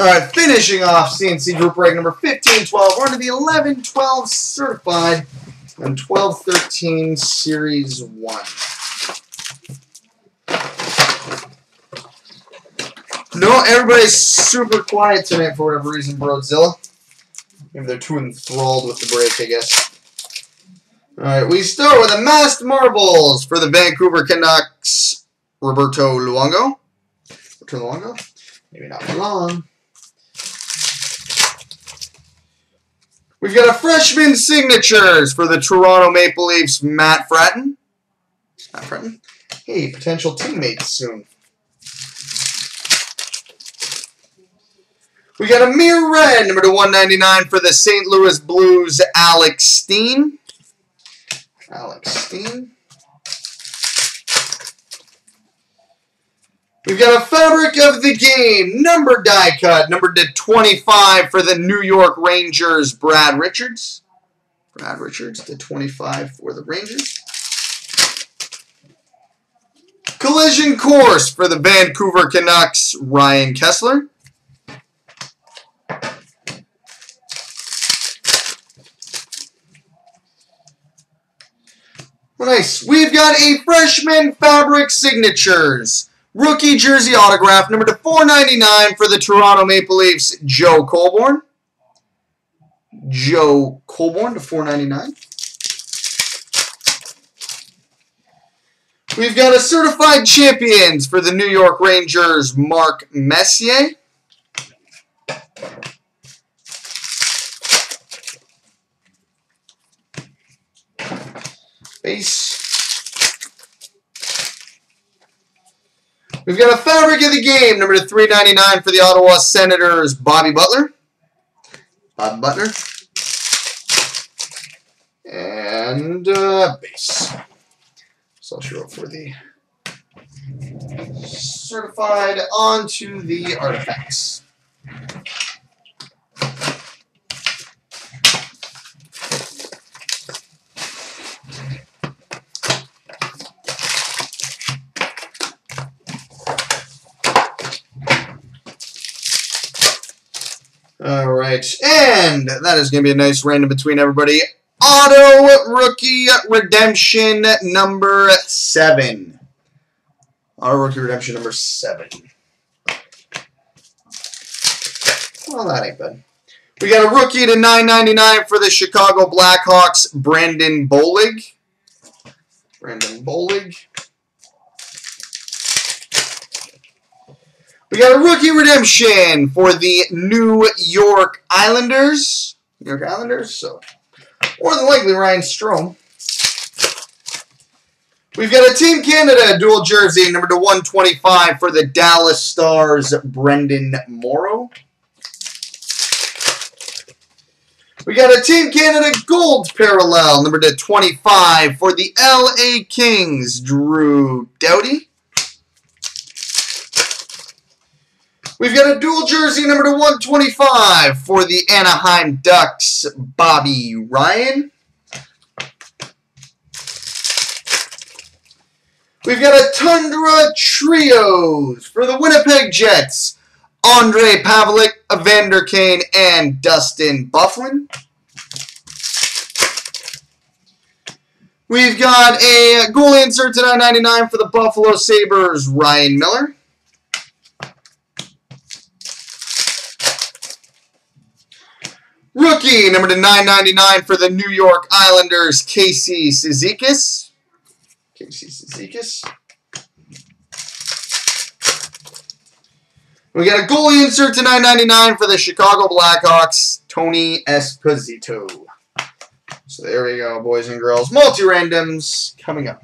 All right, finishing off CNC group break number 1512. We're on to the 1112 certified and 1213 series 1. No, everybody's super quiet tonight for whatever reason, Broadzilla. Maybe they're too enthralled with the break, I guess. Alright, we start with the masked marbles for the Vancouver Canucks, Roberto Luongo. Roberto Luongo? Maybe not for long. We've got a freshman signatures for the Toronto Maple Leafs, Matt Frattin. Matt Frattin? Hey, potential teammate soon. We got a mirror red, number to 199 for the St. Louis Blues, Alex Steen. Alex Steen. We've got a fabric of the game, number die cut, number to 25 for the New York Rangers, Brad Richards. Brad Richards to 25 for the Rangers. Collision course for the Vancouver Canucks, Ryan Kesler. Nice. We've got a freshman fabric signatures. Rookie jersey autograph, number to 499 for the Toronto Maple Leafs, Joe Colborne. Joe Colborne to 499. We've got a certified champions for the New York Rangers, Mark Messier. Base. We've got a fabric of the game, number to 399 for the Ottawa Senators, Bobby Butler. Bob Butler. And uh, base. So I'll show for the certified onto the artifacts. All right, and that is going to be a nice random between everybody. Auto Rookie Redemption number seven. Auto Rookie Redemption number seven. Well, that ain't bad. We got a rookie to 9.99 for the Chicago Blackhawks, Brandon Bollig. Brandon Bollig. We got a rookie redemption for the New York Islanders. New York Islanders, so more than likely Ryan Strome. We've got a Team Canada dual jersey, number to 125 for the Dallas Stars, Brendan Morrow. We got a Team Canada gold parallel, number to 25 for the LA Kings, Drew Doughty. We've got a dual jersey number to 125 for the Anaheim Ducks, Bobby Ryan. We've got a Tundra Trios for the Winnipeg Jets, Andre Pavelec, Evander Kane, and Dustin Byfuglien. We've got a goalie insert to 999 for the Buffalo Sabres, Ryan Miller. Rookie, number to 999 for the New York Islanders, Casey Cizikas. Casey Cizikas. We got a goalie insert to 999 for the Chicago Blackhawks, Tony Esposito. So there we go, boys and girls. Multi-randoms coming up.